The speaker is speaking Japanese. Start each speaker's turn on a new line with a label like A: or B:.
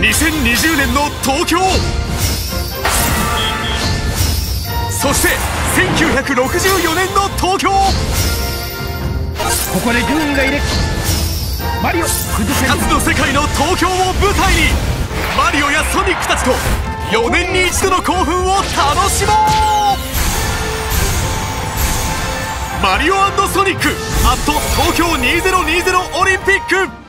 A: 2020年の東京。そして1964年の東京。こ
B: こでグが入れマリオ崩
A: せ2つの世界の東京を舞台にマリオやソニックたちと4年に一度の興奮を楽しもう。マリオソニックアット東京2020オリンピック。